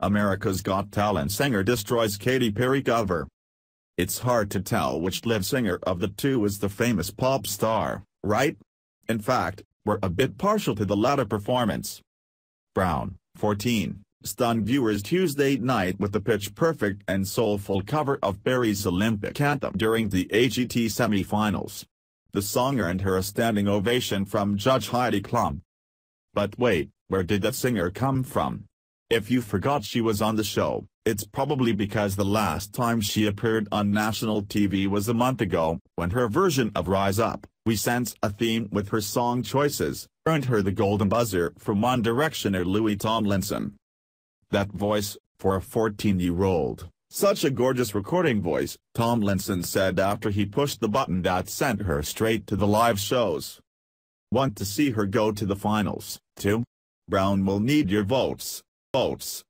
America's Got Talent singer destroys Katy Perry cover. It's hard to tell which live singer of the two is the famous pop star, right? In fact, we're a bit partial to the latter performance. Brown, 14, stunned viewers Tuesday night with the pitch-perfect and soulful cover of Perry's Olympic anthem during the AGT semi-finals. The song earned her a standing ovation from Judge Heidi Klum. But wait, where did that singer come from? If you forgot she was on the show, it's probably because the last time she appeared on national TV was a month ago, when her version of Rise Up, We Sense a Theme with her song choices, earned her the golden buzzer from One Directioner Louis Tomlinson. That voice, for a 14-year-old, such a gorgeous recording voice, Tomlinson said after he pushed the button that sent her straight to the live shows. Want to see her go to the finals, too? Brown will need your votes votes.